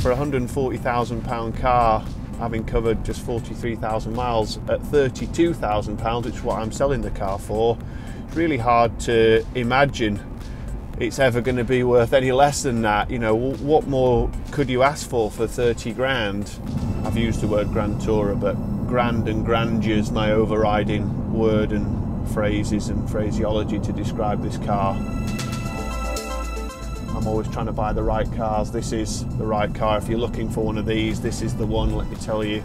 for a £140,000 car, having covered just 43,000 miles at £32,000, which is what I'm selling the car for, it's really hard to imagine it's ever going to be worth any less than that. You know, what more could you ask for for 30 grand? I've used the word grand tourer, but grand and grandeur is my overriding word and phrases and phraseology to describe this car. I'm always trying to buy the right cars. This is the right car. If you're looking for one of these, this is the one, let me tell you.